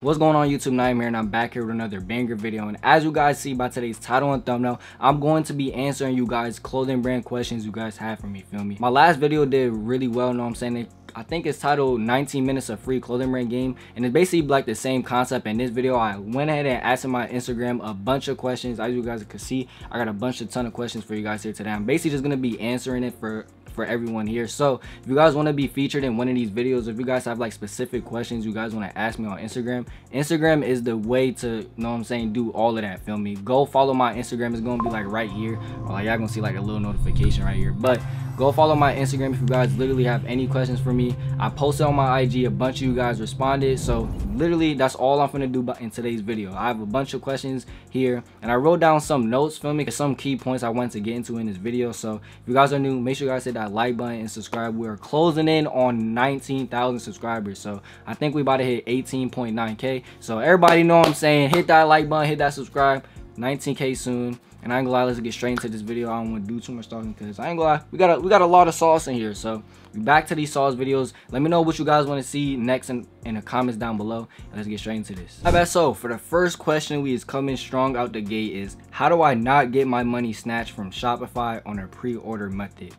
What's going on YouTube Nightmare? And I'm back here with another banger video. And as you guys see by today's title and thumbnail I'm going to be answering you guys clothing brand questions you guys have for me feel me? My last video did really well know what I'm saying? I think it's titled 19 minutes of free clothing brand game. And it's basically like the same concept in this video. I went ahead and asked my Instagram a bunch of questions. As you guys can see I got a bunch of ton of questions for you guys here today. I'm basically just gonna be answering it for for everyone here. So if you guys want to be featured in one of these videos if you guys have like specific questions you guys want to ask me on instagram instagram is the way to you know what i'm saying do all of that feel me? Go follow my instagram it's gonna be like right here. Or like y'all gonna see like a little notification right here. But go follow my instagram if you guys literally have any questions for me. I posted on my ig a bunch of you guys responded. So literally that's all i'm gonna do in today's video. I have a bunch of questions here and i wrote down some notes for me? Some key points i wanted to get into in this video. So if you guys are new make sure you guys hit that like button and subscribe. We are closing in on 19,000 subscribers. So i think we about to hit 18.9k so everybody know what i'm saying. Hit that like button hit that subscribe. 19k soon and I ain't gonna lie, let's get straight into this video. I don't want to do too much talking because I ain't gonna lie, we got a we got a lot of sauce in here. So back to these sauce videos. Let me know what you guys want to see next in, in the comments down below. And let's get straight into this. Alright, so for the first question we is coming strong out the gate is how do I not get my money snatched from Shopify on a pre-order method?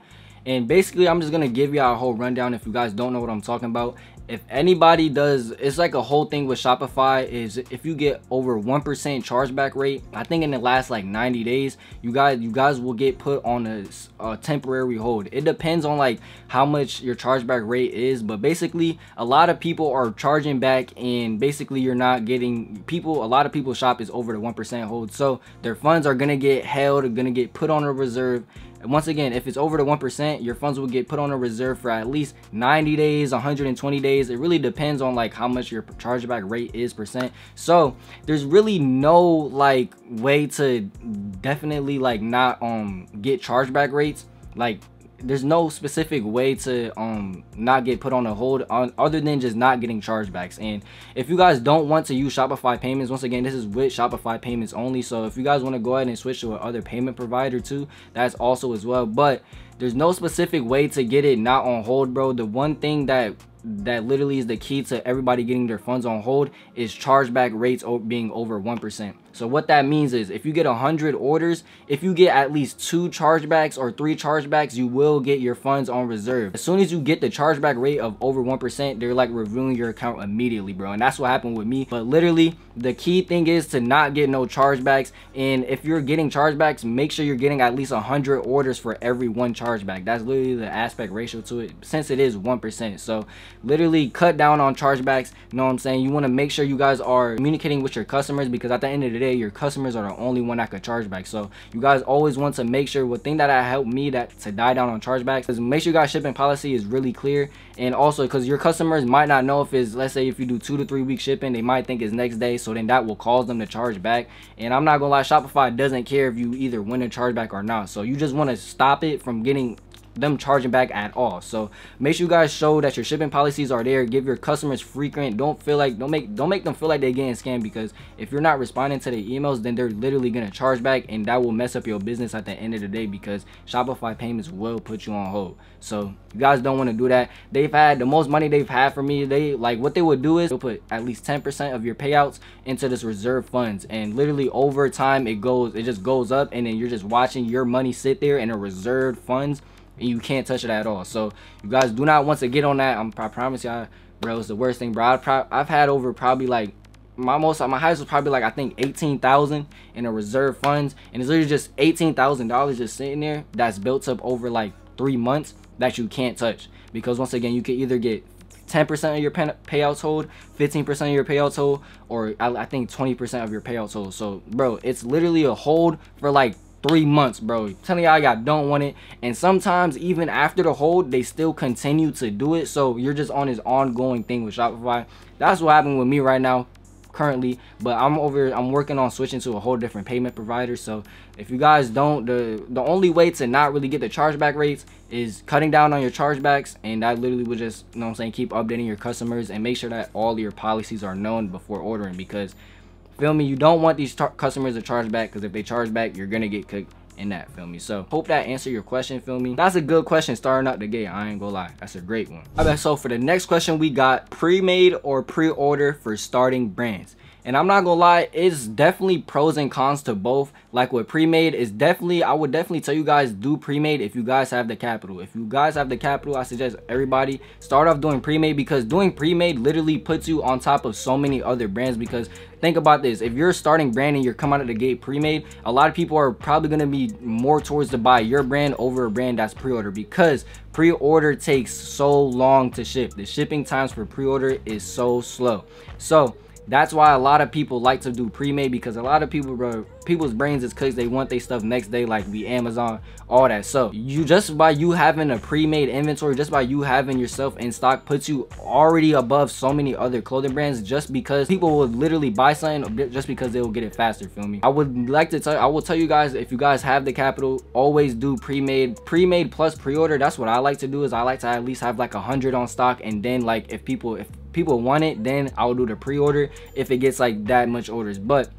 And basically, I'm just gonna give you a whole rundown if you guys don't know what I'm talking about if anybody does it's like a whole thing with shopify is if you get over one percent chargeback rate i think in the last like 90 days you guys you guys will get put on a, a, temporary hold. It depends on like how much your chargeback rate is but basically a lot of people are charging back and basically you're not getting people a lot of people shop is over the one percent hold. So their funds are gonna get held gonna get put on a reserve once again, if it's over the 1%, your funds will get put on a reserve for at least 90 days, 120 days. It really depends on like how much your chargeback rate is percent. So there's really no like way to definitely like not um get chargeback rates. Like there's no specific way to um not get put on a hold on other than just not getting chargebacks. And if you guys don't want to use shopify payments once again this is with shopify payments only. So if you guys want to go ahead and switch to another payment provider too that's also as well. But there's no specific way to get it not on hold bro. The one thing that that literally is the key to everybody getting their funds on hold is chargeback rates being over 1%. So what that means is if you get 100 orders, if you get at least two chargebacks or three chargebacks, you will get your funds on reserve. As soon as you get the chargeback rate of over 1%, they're like reviewing your account immediately, bro. And that's what happened with me. But literally, the key thing is to not get no chargebacks. And if you're getting chargebacks, make sure you're getting at least 100 orders for every one chargeback. That's literally the aspect ratio to it since it is 1%. So literally cut down on chargebacks. You know what I'm saying? You want to make sure you guys are communicating with your customers because at the end of the day, day your customers are the only one that could charge back. So you guys always want to make sure one thing that I helped me that to die down on chargebacks is make sure you guys shipping policy is really clear. And also because your customers might not know if it's let's say if you do two to three week shipping they might think it's next day. So then that will cause them to charge back. And i'm not gonna lie shopify doesn't care if you either win a chargeback or not. So you just want to stop it from getting them charging back at all. So make sure you guys show that your shipping policies are there. Give your customers frequent don't feel like don't make don't make them feel like they're getting scammed because if you're not responding to the emails then they're literally gonna charge back and that will mess up your business at the end of the day because shopify payments will put you on hold. So you guys don't want to do that. They've had the most money they've had for me they like what they would do is they'll put at least 10 percent of your payouts into this reserve funds and literally over time it goes it just goes up and then you're just watching your money sit there in a reserved funds and you can't touch it at all. So you guys do not want to get on that. I'm, I promise y'all, bro, it's the worst thing, bro. I've, I've had over probably like my most my highest was probably like I think eighteen thousand in a reserve funds, and it's literally just eighteen thousand dollars just sitting there that's built up over like three months that you can't touch because once again you can either get 10% of your payouts hold, 15% of your payouts hold, or I, I think 20% of your payouts hold. So, bro, it's literally a hold for like three months, bro. telling y'all y'all don't want it. And sometimes even after the hold, they still continue to do it. So you're just on this ongoing thing with Shopify. That's what happened with me right now currently but i'm over i'm working on switching to a whole different payment provider so if you guys don't the the only way to not really get the chargeback rates is cutting down on your chargebacks and that literally would just you know i'm saying keep updating your customers and make sure that all your policies are known before ordering because feel me? You don't want these customers to charge back because if they charge back you're gonna get cooked in that feel me? So hope that answer your question feel me? That's a good question starting out the gate i ain't gonna lie. That's a great one. All right so for the next question we got pre-made or pre-order for starting brands and I'm not gonna lie, it's definitely pros and cons to both. Like with pre-made, it's definitely, I would definitely tell you guys do pre-made if you guys have the capital. If you guys have the capital, I suggest everybody start off doing pre-made because doing pre-made literally puts you on top of so many other brands because think about this if you're starting brand and you're coming out of the gate pre-made a lot of people are probably to be more towards to buy your brand over a brand that's pre-order because pre-order takes so long to ship the shipping times for pre-order is so slow so that's why a lot of people like to do pre-made because a lot of people bro people's brains is because they want their stuff next day like the amazon all that. So you just by you having a pre-made inventory just by you having yourself in stock puts you already above so many other clothing brands just because people will literally buy something just because they will get it faster feel me? I would like to tell i will tell you guys if you guys have the capital always do pre-made pre-made plus pre-order. That's what i like to do is i like to at least have like a hundred on stock and then like if people if people want it, then I'll do the pre-order if it gets like that much orders. But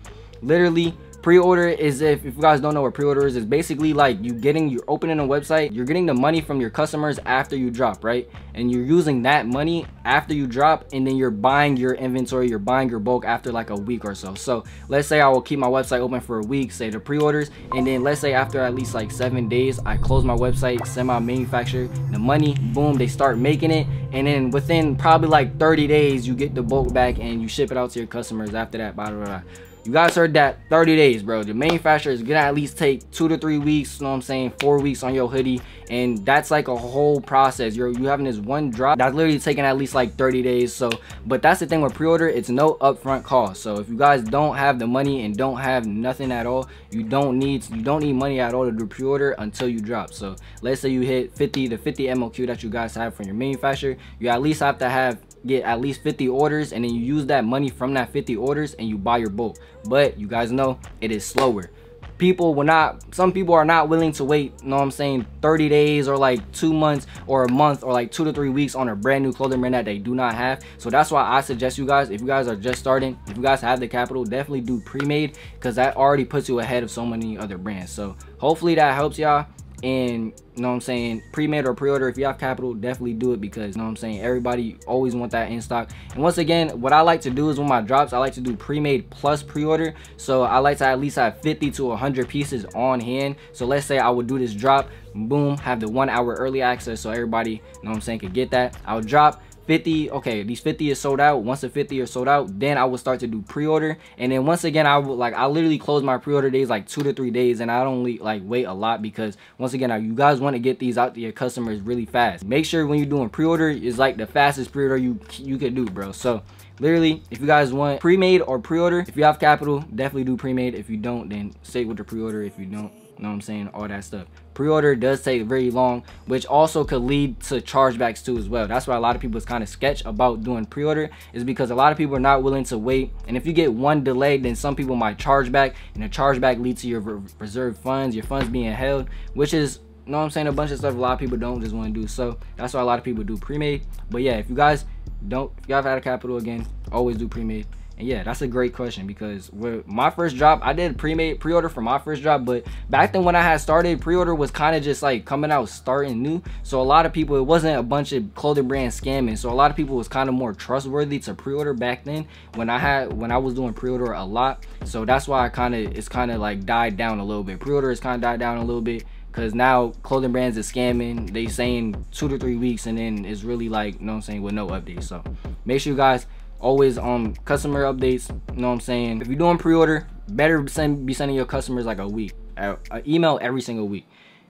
literally pre-order is if, if you guys don't know what pre-order is it's basically like you getting you're opening a website you're getting the money from your customers after you drop right? And you're using that money after you drop and then you're buying your inventory you're buying your bulk after like a week or so. So let's say i will keep my website open for a week say the pre-orders and then let's say after at least like seven days i close my website send my manufacturer the money boom they start making it. And then within probably like 30 days you get the bulk back and you ship it out to your customers after that blah, blah, blah. You guys heard that 30 days, bro. The manufacturer is gonna at least take two to three weeks, you know what I'm saying, four weeks on your hoodie. And that's like a whole process. You're you having this one drop that's literally taking at least like 30 days. So, but that's the thing with pre-order, it's no upfront cost. So if you guys don't have the money and don't have nothing at all, you don't need you don't need money at all to do pre-order until you drop. So let's say you hit 50 to 50 MOQ that you guys have from your manufacturer, you at least have to have get at least 50 orders and then you use that money from that 50 orders and you buy your bulk but you guys know it is slower. People will not some people are not willing to wait you know what i'm saying 30 days or like two months or a month or like two to three weeks on a brand new clothing brand that they do not have. So that's why i suggest you guys if you guys are just starting if you guys have the capital definitely do pre-made because that already puts you ahead of so many other brands. So hopefully that helps y'all and you know what i'm saying pre-made or pre-order if you have capital definitely do it because you know what i'm saying everybody always want that in stock. And once again what i like to do is when my drops i like to do pre-made plus pre-order. So i like to at least have 50 to 100 pieces on hand. So let's say i would do this drop boom have the one hour early access so everybody you know what i'm saying could get that. I'll drop 50 okay these 50 is sold out. Once the 50 are sold out then i will start to do pre-order. And then once again i will like i literally close my pre-order days like two to three days and i don't like wait a lot because once again you guys want to get these out to your customers really fast. Make sure when you're doing pre-order is like the fastest pre-order you you can do bro. So literally if you guys want pre-made or pre-order if you have capital definitely do pre-made. If you don't then stay with the pre-order. If you don't you know what I'm saying? All that stuff. Pre-order does take very long, which also could lead to chargebacks too as well. That's why a lot of people is kind of sketch about doing pre-order is because a lot of people are not willing to wait. And if you get one delay, then some people might charge back and the chargeback leads to your reserved funds, your funds being held, which is you know what I'm saying? A bunch of stuff a lot of people don't just want to do. So that's why a lot of people do pre-made. But yeah, if you guys don't, if you guys had a capital again, always do pre-made. And yeah, that's a great question because with my first drop, I did pre-made pre-order for my first drop, but back then when I had started, pre-order was kind of just like coming out starting new. So a lot of people, it wasn't a bunch of clothing brands scamming. So a lot of people was kind of more trustworthy to pre-order back then when I had when I was doing pre-order a lot. So that's why I kind of it's kind of like died down a little bit. Pre-order has kind of died down a little bit because now clothing brands is scamming they saying two to three weeks and then it's really like you know i'm saying with no updates so make sure you guys always on um, customer updates you know what i'm saying? If you're doing pre-order better send be sending your customers like a week a email every single week.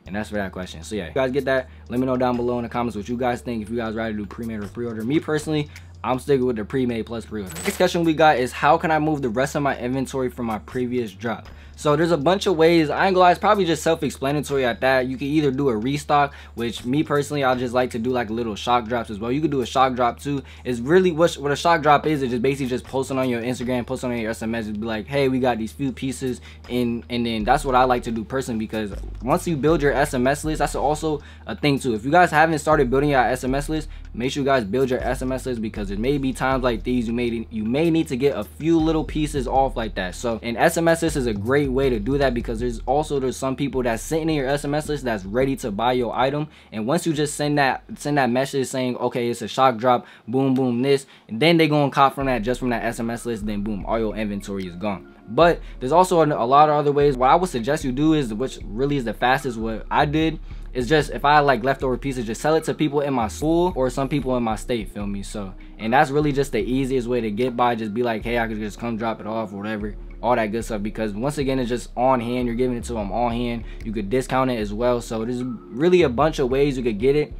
And that's for that question. So yeah you guys get that let me know down below in the comments what you guys think. If you guys rather do pre-made or pre-order. Me personally I'm sticking with the pre-made plus pre-order. Next question we got is how can I move the rest of my inventory from my previous drop? So there's a bunch of ways. I ain't gonna lie, it's probably just self-explanatory at that. You can either do a restock, which me personally, I just like to do like little shock drops as well. You could do a shock drop too. It's really what, what a shock drop is. It's just basically just posting on your Instagram, posting on your SMS, be like, hey, we got these few pieces. And, and then that's what I like to do personally because once you build your SMS list, that's also a thing too. If you guys haven't started building your SMS list, make sure you guys build your SMS list because it may be times like these you may you may need to get a few little pieces off like that. So an SMS list is a great great way to do that because there's also there's some people that's sitting in your SMS list that's ready to buy your item. And once you just send that send that message saying, okay, it's a shock drop, boom, boom, this, and then they go and cop from that just from that SMS list, then boom, all your inventory is gone. But there's also a lot of other ways. What I would suggest you do is, which really is the fastest, what I did is just if I like leftover pieces, just sell it to people in my school or some people in my state, feel me? So, and that's really just the easiest way to get by. Just be like, hey, I could just come drop it off or whatever all that good stuff because once again it's just on hand. You're giving it to them on hand. You could discount it as well. So there's really a bunch of ways you could get it.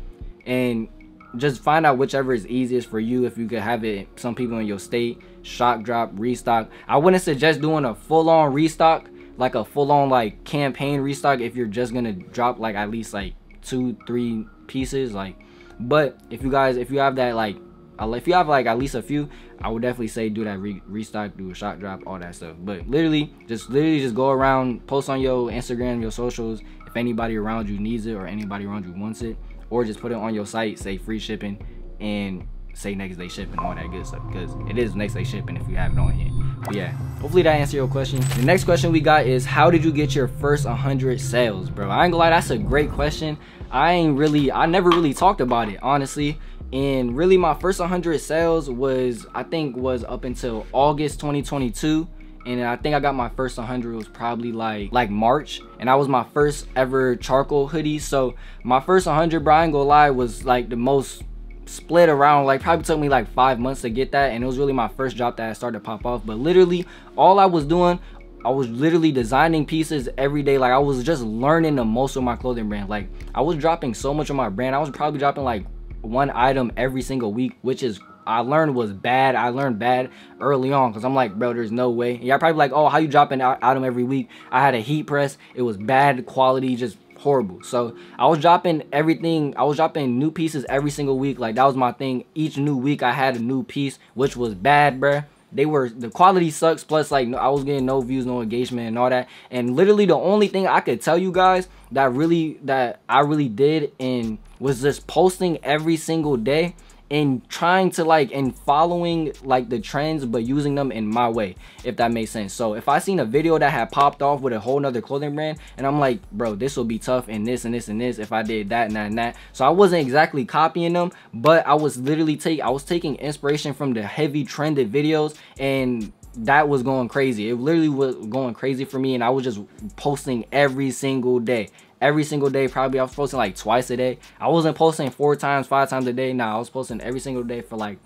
And just find out whichever is easiest for you. If you could have it some people in your state shock drop restock. I wouldn't suggest doing a full-on restock like a full-on like campaign restock if you're just gonna drop like at least like two three pieces like. But if you guys if you have that like if you have like at least a few i would definitely say do that re restock do a shock drop all that stuff. But literally just literally just go around post on your instagram your socials if anybody around you needs it or anybody around you wants it or just put it on your site say free shipping and say next day shipping all that good stuff because it is next day shipping if you have it on here but yeah hopefully that answered your question. The next question we got is how did you get your first 100 sales bro? I ain't gonna lie that's a great question. I ain't really i never really talked about it honestly and really my first 100 sales was i think was up until august 2022 and I think I got my first 100 was probably like like March. And that was my first ever charcoal hoodie. So my first 100 Brian go lie was like the most split around like probably took me like five months to get that. And it was really my first drop that I started to pop off. But literally all I was doing I was literally designing pieces every day. Like I was just learning the most of my clothing brand. Like I was dropping so much of my brand. I was probably dropping like one item every single week which is I learned was bad. I learned bad early on because I'm like, bro, there's no way. Y'all probably like, oh, how you dropping item every week? I had a heat press. It was bad quality, just horrible. So I was dropping everything. I was dropping new pieces every single week. Like that was my thing. Each new week I had a new piece, which was bad, bruh. They were the quality sucks. Plus, like I was getting no views, no engagement, and all that. And literally, the only thing I could tell you guys that really that I really did and was just posting every single day and trying to like and following like the trends but using them in my way if that makes sense. So if i seen a video that had popped off with a whole nother clothing brand and i'm like bro this will be tough and this and this and this if i did that and that and that. So i wasn't exactly copying them but i was literally take i was taking inspiration from the heavy trended videos and that was going crazy. It literally was going crazy for me and i was just posting every single day every single day. Probably I was posting like twice a day. I wasn't posting four times, five times a day. Nah, I was posting every single day for like,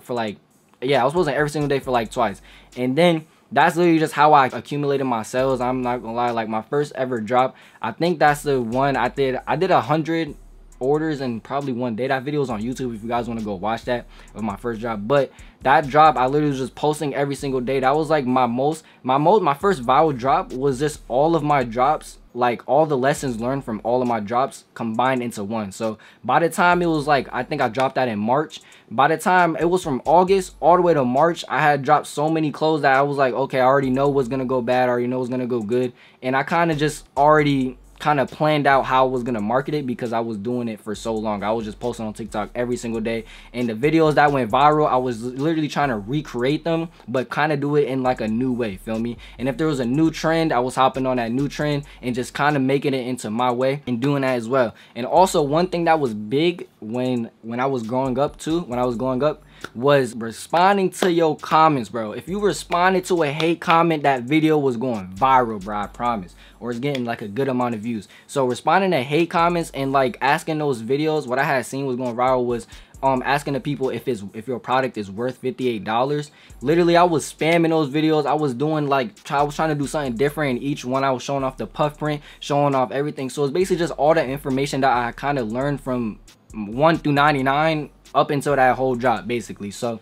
for like, yeah, I was posting every single day for like twice. And then that's literally just how I accumulated my sales. I'm not gonna lie, like my first ever drop, I think that's the one I did. I did a hundred orders in probably one day. That video is on YouTube if you guys want to go watch that of my first drop. But that drop, I literally was just posting every single day. That was like my most, my most, my first viral drop was just all of my drops like all the lessons learned from all of my drops combined into one. So by the time it was like, I think I dropped that in March. By the time it was from August all the way to March, I had dropped so many clothes that I was like, okay, I already know what's to go bad. I already know what's to go good. And I kind of just already kind of planned out how I was gonna market it because I was doing it for so long. I was just posting on TikTok every single day, and the videos that went viral, I was literally trying to recreate them, but kind of do it in like a new way. Feel me? And if there was a new trend, I was hopping on that new trend and just kind of making it into my way and doing that as well. And also one thing that was big when when I was growing up too, when I was growing up, was responding to your comments, bro. If you responded to a hate comment, that video was going viral, bro. I promise. Or it's getting like a good amount of views. So responding to hate comments and like asking those videos, what I had seen was going viral was um asking the people if it's if your product is worth 58 dollars literally i was spamming those videos i was doing like i was trying to do something different in each one i was showing off the puff print showing off everything so it's basically just all the information that i kind of learned from 1 through 99 up until that whole drop basically. So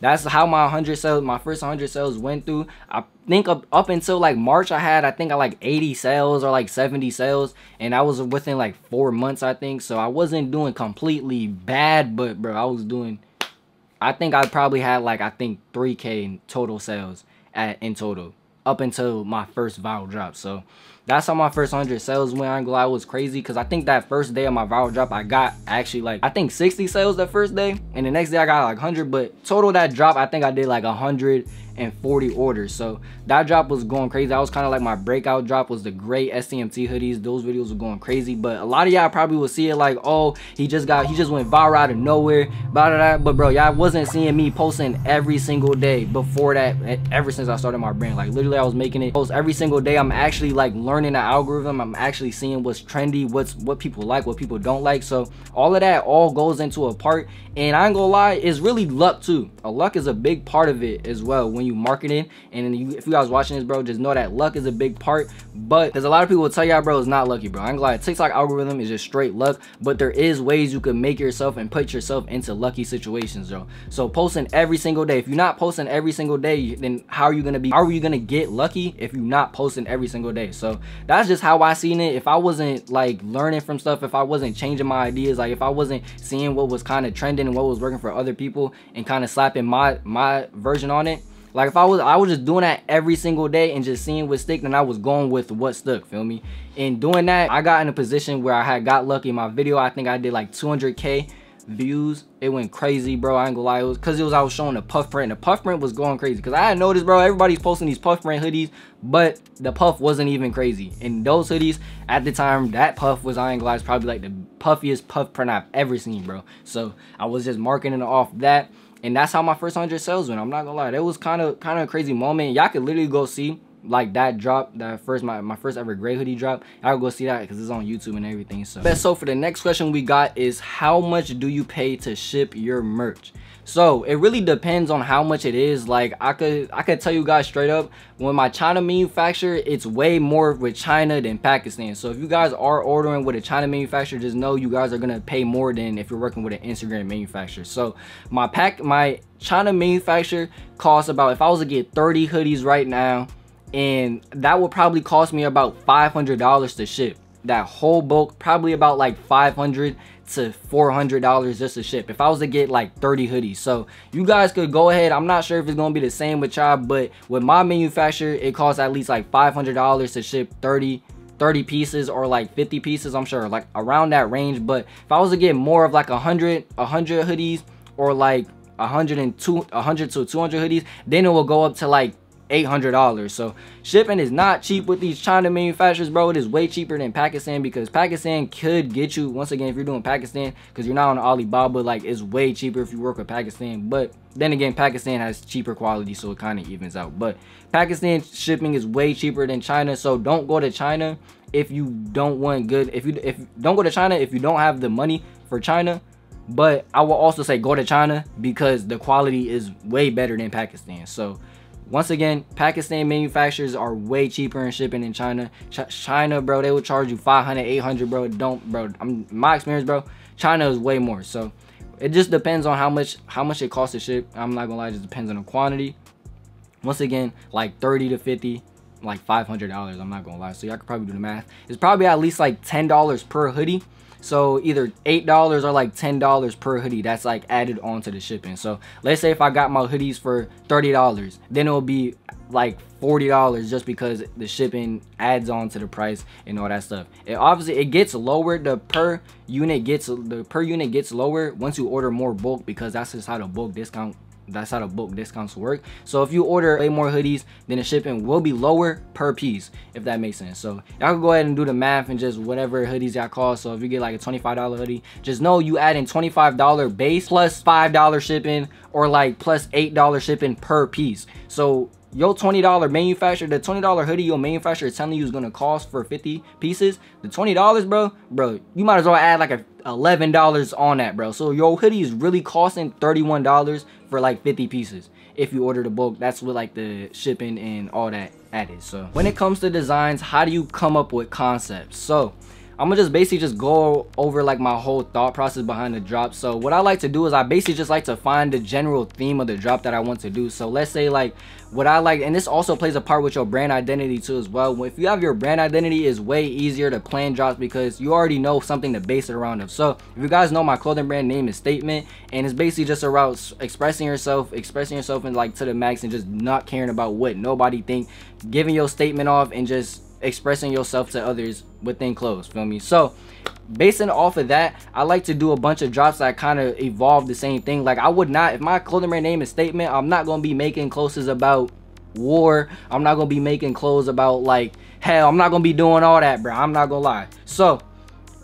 that's how my 100 sales my first 100 sales went through. I think up, up until like march i had i think i like 80 sales or like 70 sales and i was within like four months i think. So i wasn't doing completely bad but bro i was doing i think i probably had like i think 3k in total sales at in total up until my first viral drop. So that's how my first 100 sales went. I ain't was crazy because I think that first day of my viral drop, I got actually like, I think 60 sales that first day. And the next day I got like 100, but total that drop, I think I did like 100 140 orders. So that drop was going crazy. That was kind of like my breakout drop was the gray STMT hoodies. Those videos were going crazy. But a lot of y'all probably will see it like, oh, he just got, he just went viral out of nowhere. Blah, blah, blah. But bro, y'all wasn't seeing me posting every single day before that, eh, ever since I started my brand. Like literally I was making it post every single day. I'm actually like learning the algorithm. I'm actually seeing what's trendy, what's what people like, what people don't like. So all of that all goes into a part. And I ain't gonna lie, it's really luck too. A luck is a big part of it as well when you marketing. And you, if you guys watching this, bro, just know that luck is a big part. But because a lot of people will tell y'all, bro, it's not lucky, bro. I'm glad TikTok algorithm is just straight luck. But there is ways you can make yourself and put yourself into lucky situations, bro. So posting every single day. If you're not posting every single day, then how are you gonna be? How are you gonna get lucky if you're not posting every single day? So that's just how I seen it. If I wasn't like learning from stuff, if I wasn't changing my ideas, like if I wasn't seeing what was kind of trending and what was working for other people and kind of slapping my my version on it like if I was I was just doing that every single day and just seeing what stick then I was going with what stuck feel me? And doing that I got in a position where I had got lucky. In my video I think I did like 200k views. It went crazy bro. I ain't gonna lie. It was because it was i was showing the puff print the puff print was going crazy. Because i had noticed bro everybody's posting these puff print hoodies but the puff wasn't even crazy. And those hoodies at the time that puff was iron glass probably like the puffiest puff print i've ever seen bro. So i was just marketing off that and that's how my first 100 sales went i'm not gonna lie. That was kind of kind of a crazy moment. Y'all could literally go see like that drop that first my, my first ever gray hoodie drop. I'll go see that because it's on youtube and everything so. So for the next question we got is how much do you pay to ship your merch so it really depends on how much it is. Like i could i could tell you guys straight up when my china manufacturer it's way more with china than pakistan. So if you guys are ordering with a china manufacturer just know you guys are gonna pay more than if you're working with an instagram manufacturer. So my pack my china manufacturer costs about if i was to get 30 hoodies right now and that would probably cost me about $500 to ship that whole bulk probably about like 500 to 400 dollars just to ship. If i was to get like 30 hoodies. So you guys could go ahead. I'm not sure if it's gonna be the same with y'all but with my manufacturer it costs at least like 500 dollars to ship 30 30 pieces or like 50 pieces i'm sure like around that range. But if i was to get more of like 100 100 hoodies or like 100 and 100 to 200 hoodies then it will go up to like $800. So shipping is not cheap with these China manufacturers, bro. It is way cheaper than Pakistan because Pakistan could get you, once again, if you're doing Pakistan, because you're not on Alibaba, like it's way cheaper if you work with Pakistan. But then again, Pakistan has cheaper quality, so it kind of evens out. But Pakistan shipping is way cheaper than China, so don't go to China if you don't want good. If you if don't go to China if you don't have the money for China. But I will also say go to China because the quality is way better than Pakistan. So once again, Pakistan manufacturers are way cheaper in shipping in China. Ch China, bro, they will charge you 500, 800, bro. Don't, bro. I'm my experience, bro. China is way more. So it just depends on how much how much it costs to ship. I'm not gonna lie, it just depends on the quantity. Once again, like 30 to 50, like $500. I'm not gonna lie. So y'all could probably do the math. It's probably at least like $10 per hoodie. So either $8 or like $10 per hoodie that's like added onto the shipping. So let's say if I got my hoodies for $30, then it'll be like $40 just because the shipping adds on to the price and all that stuff. It obviously it gets lower the per unit gets the per unit gets lower once you order more bulk because that's just how the bulk discount that's how the bulk discounts work. So if you order way more hoodies then the shipping will be lower per piece if that makes sense. So y'all can go ahead and do the math and just whatever hoodies y'all cost so if you get like a 25 dollar hoodie just know you add in 25 dollar base plus five dollar shipping or like plus eight dollar shipping per piece. So your $20 manufacturer, the $20 hoodie your manufacturer is telling you is gonna cost for 50 pieces, the $20, bro, bro, you might as well add like a $11 on that, bro. So your hoodie is really costing $31 for like 50 pieces. If you order the bulk, that's with like the shipping and all that added. So when it comes to designs, how do you come up with concepts? So I'm gonna just basically just go over like my whole thought process behind the drop. So what I like to do is I basically just like to find the general theme of the drop that I want to do. So let's say like what I like, and this also plays a part with your brand identity too as well. If you have your brand identity, is way easier to plan drops because you already know something to base it around of. So if you guys know my clothing brand name is Statement, and it's basically just around expressing yourself, expressing yourself and like to the max, and just not caring about what nobody think, giving your statement off and just expressing yourself to others within clothes feel me so basing off of that i like to do a bunch of drops that kind of evolve the same thing. Like i would not if my clothing brand name is statement i'm not gonna be making clothes about war. I'm not gonna be making clothes about like hell i'm not gonna be doing all that bro i'm not gonna lie. So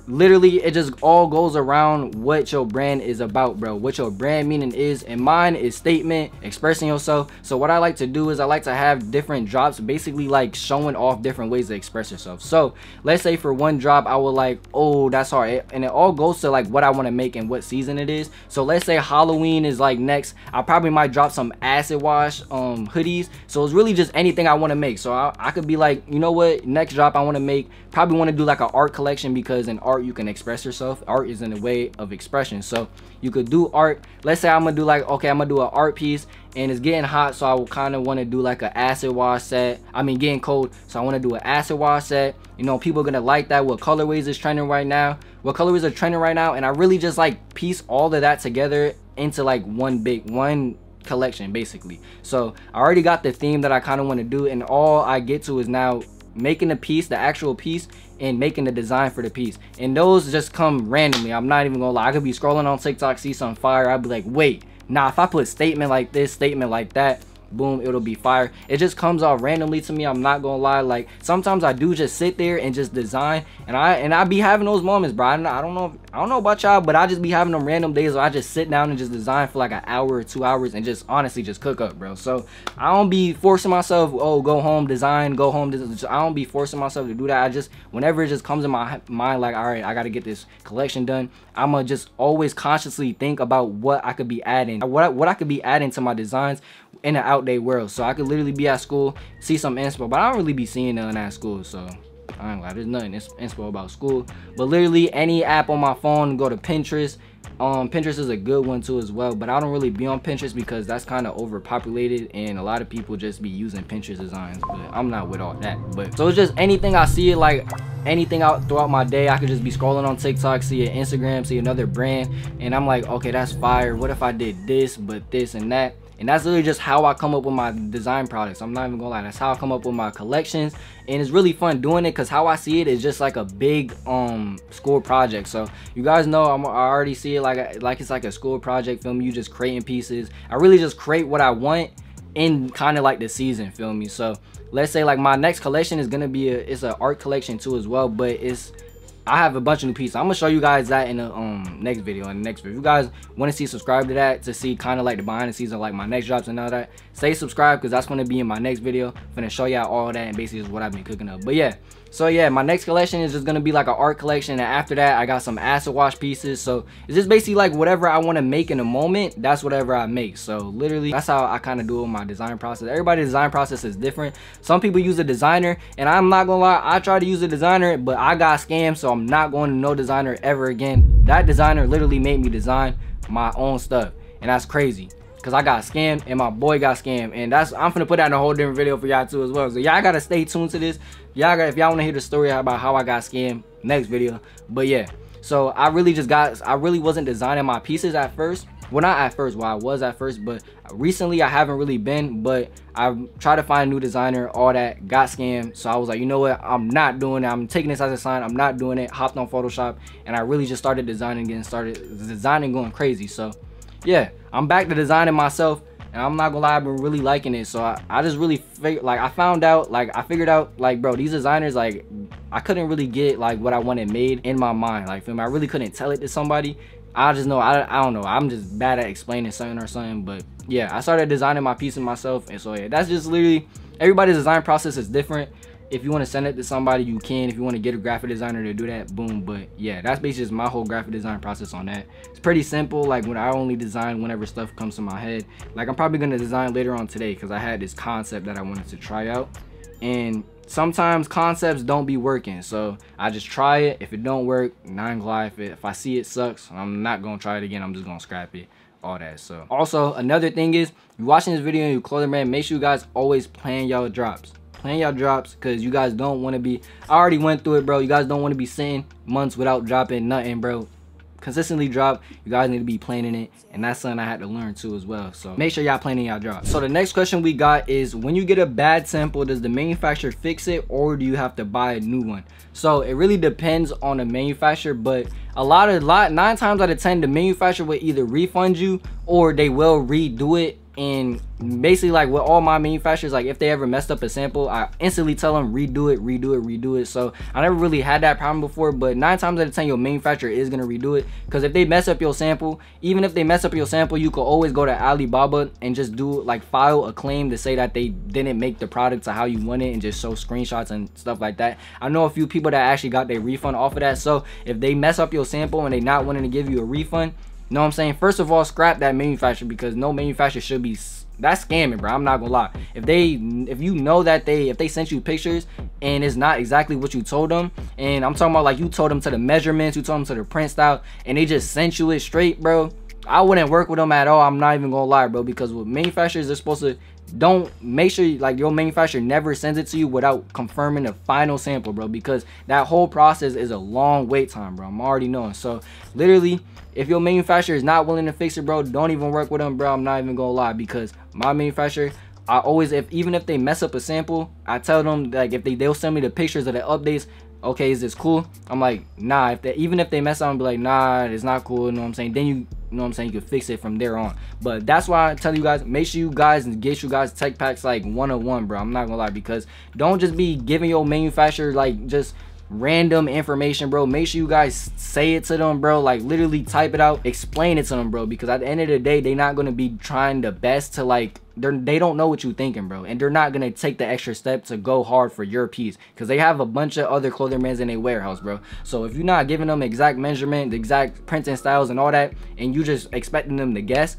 literally it just all goes around what your brand is about bro. What your brand meaning is and mine is statement expressing yourself. So what i like to do is i like to have different drops basically like showing off different ways to express yourself. So let's say for one drop i would like oh that's hard. And it all goes to like what i want to make and what season it is. So let's say halloween is like next. I probably might drop some acid wash um hoodies. So it's really just anything i want to make. So I, I could be like you know what? Next drop i want to make probably want to do like an art collection because an art art you can express yourself. Art is in a way of expression. So you could do art. Let's say i'm gonna do like okay i'm gonna do an art piece and it's getting hot so i will kind of want to do like an acid wash set. I mean getting cold so i want to do an acid wash set. You know people are gonna like that. What colorways is trending right now? What colorways are trending right now? And i really just like piece all of that together into like one big one collection basically. So i already got the theme that i kind of want to do and all i get to is now making the piece the actual piece and making the design for the piece. And those just come randomly. I'm not even gonna lie. I could be scrolling on tiktok see some fire. I'd be like wait nah if i put statement like this statement like that boom it'll be fire. It just comes out randomly to me i'm not gonna lie. Like sometimes i do just sit there and just design and i and i be having those moments bro. I don't, I don't know if, i don't know about y'all but i just be having them random days where i just sit down and just design for like an hour or two hours and just honestly just cook up bro. So i don't be forcing myself oh go home design go home i don't be forcing myself to do that. I just whenever it just comes in my mind like all right i gotta get this collection done i'm gonna just always consciously think about what i could be adding what, what i could be adding to my designs in an outdated world. So I could literally be at school, see some inspo, but I don't really be seeing none at school. So I ain't like there's nothing inspo about school. But literally any app on my phone, go to Pinterest. Um, Pinterest is a good one too as well, but I don't really be on Pinterest because that's kind of overpopulated and a lot of people just be using Pinterest designs, but I'm not with all that. But so it's just anything I see it like anything out throughout my day, I could just be scrolling on TikTok, see an Instagram, see another brand, and I'm like, okay, that's fire. What if I did this, but this and that? And that's literally just how I come up with my design products. I'm not even gonna lie that's how I come up with my collections. And it's really fun doing it because how I see it is just like a big um school project. So you guys know I'm, I already see it like like it's like a school project film you just creating pieces. I really just create what I want in kind of like the season feel me? So let's say like my next collection is gonna be a it's an art collection too as well but it's I have a bunch of new pieces. I'm gonna show you guys that in the um next video. In the next video, if you guys want to see, subscribe to that to see kind of like the behind the scenes of like my next drops and all that. Stay subscribed because that's gonna be in my next video. I'm gonna show y'all all that and basically what I've been cooking up. But yeah, so yeah my next collection is just gonna be like an art collection and after that i got some acid wash pieces so it's just basically like whatever i want to make in a moment that's whatever i make so literally that's how i kind of do my design process everybody's design process is different some people use a designer and i'm not gonna lie i try to use a designer but i got scammed so i'm not going to no designer ever again that designer literally made me design my own stuff and that's crazy because I got scammed and my boy got scammed. And that's I'm gonna put that in a whole different video for y'all too as well. So y'all gotta stay tuned to this. Y'all got if y'all wanna hear the story about how I got scammed, next video. But yeah. So I really just got I really wasn't designing my pieces at first. Well not at first, well I was at first, but recently I haven't really been, but I tried to find a new designer, all that, got scammed. So I was like, you know what, I'm not doing it. I'm taking this as a sign, I'm not doing it. Hopped on Photoshop and I really just started designing getting started designing going crazy. So yeah, I'm back to designing myself and I'm not gonna lie, I've been really liking it. So I, I just really figured, like, I found out, like, I figured out, like, bro, these designers, like, I couldn't really get, like, what I wanted made in my mind. Like, feel me? I really couldn't tell it to somebody. I just know, I, I don't know. I'm just bad at explaining something or something. But yeah, I started designing my piece myself. And so, yeah, that's just literally, everybody's design process is different if you want to send it to somebody you can. If you want to get a graphic designer to do that boom. But yeah that's basically just my whole graphic design process on that. It's pretty simple. Like when i only design whenever stuff comes to my head. Like i'm probably going to design later on today because i had this concept that i wanted to try out. And sometimes concepts don't be working. So i just try it. If it don't work nine glide if, i see it sucks i'm not gonna try it again. I'm just gonna scrap it all that. So also another thing is you're watching this video in your clothing brand make sure you guys always plan y'all drops plan y'all drops because you guys don't want to be i already went through it bro you guys don't want to be sitting months without dropping nothing bro consistently drop, you guys need to be planning it. And that's something I had to learn too as well. So make sure y'all planning y'all drops. So the next question we got is when you get a bad sample, does the manufacturer fix it or do you have to buy a new one? So it really depends on the manufacturer, but a lot of lot nine times out of ten, the manufacturer will either refund you or they will redo it and basically like with all my manufacturers like if they ever messed up a sample i instantly tell them redo it redo it redo it. So i never really had that problem before but nine times out of ten your manufacturer is gonna redo it. Because if they mess up your sample even if they mess up your sample you could always go to alibaba and just do like file a claim to say that they didn't make the product to how you want it and just show screenshots and stuff like that. I know a few people that actually got their refund off of that. So if they mess up your sample and they not wanting to give you a refund know what I'm saying? First of all, scrap that manufacturer because no manufacturer should be that's scamming, bro. I'm not gonna lie. If they if you know that they if they sent you pictures and it's not exactly what you told them, and I'm talking about like you told them to the measurements, you told them to the print style, and they just sent you it straight, bro. I wouldn't work with them at all. I'm not even gonna lie, bro, because with manufacturers, they're supposed to don't make sure like your manufacturer never sends it to you without confirming the final sample, bro, because that whole process is a long wait time, bro. I'm already knowing. So literally, if your manufacturer is not willing to fix it, bro, don't even work with them, bro. I'm not even gonna lie because my manufacturer, I always if even if they mess up a sample, I tell them like if they they'll send me the pictures of the updates okay, is this cool? I'm like, nah, if they even if they mess up, I'm be like, nah, it's not cool, you know what I'm saying? Then you, you know what I'm saying, you can fix it from there on. But that's why I tell you guys, make sure you guys get you guys tech packs like one on one, bro. I'm not gonna lie, because don't just be giving your manufacturer like just random information bro. Make sure you guys say it to them bro. Like literally type it out. Explain it to them bro. Because at the end of the day they're not to be trying the best to like they're they don't know what you're thinking bro. And they're not to take the extra step to go hard for your piece because they have a bunch of other clothing brands in their warehouse bro. So if you're not giving them exact measurement the exact prints and styles and all that and you just expecting them to guess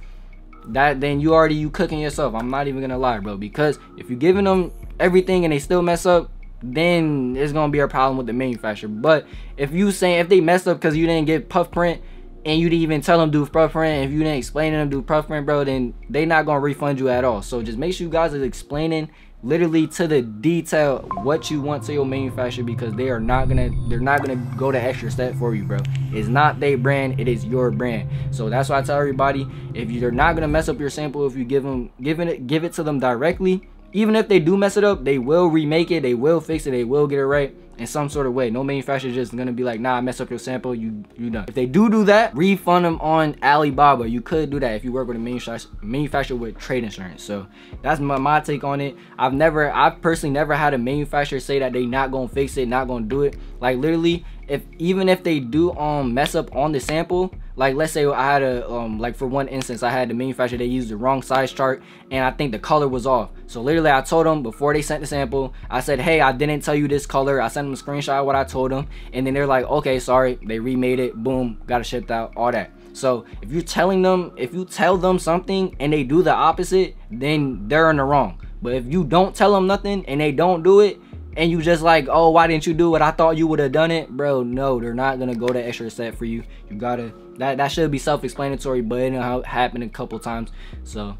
that then you already you cooking yourself. I'm not even gonna lie bro. Because if you're giving them everything and they still mess up then it's gonna be a problem with the manufacturer. But if you saying if they messed up because you didn't get puff print and you didn't even tell them do puff if you didn't explain to them do puff bro, then they not gonna refund you at all. So just make sure you guys are explaining literally to the detail what you want to your manufacturer because they are not gonna they're not gonna go the extra step for you bro it's not their brand it is your brand. So that's why i tell everybody if you're not gonna mess up your sample if you give them giving it give it to them directly even if they do mess it up, they will remake it, they will fix it, they will get it right in some sort of way. No manufacturer just gonna be like, nah, I mess up your sample, you you done. If they do do that, refund them on Alibaba. You could do that if you work with a manufacturer, manufacturer with trade insurance. So that's my, my take on it. I've never, I've personally never had a manufacturer say that they not gonna fix it, not gonna do it. Like literally, if even if they do um mess up on the sample, like let's say I had a um like for one instance I had the manufacturer they used the wrong size chart and I think the color was off. So literally I told them before they sent the sample I said hey I didn't tell you this color. I sent them a screenshot of what I told them and then they're like okay sorry. They remade it boom got it shipped out all that. So if you're telling them if you tell them something and they do the opposite then they're in the wrong. But if you don't tell them nothing and they don't do it and you just like, oh, why didn't you do it? I thought you would have done it, bro. No, they're not gonna go the extra step for you. You gotta that that should be self-explanatory, but it happened a couple times. So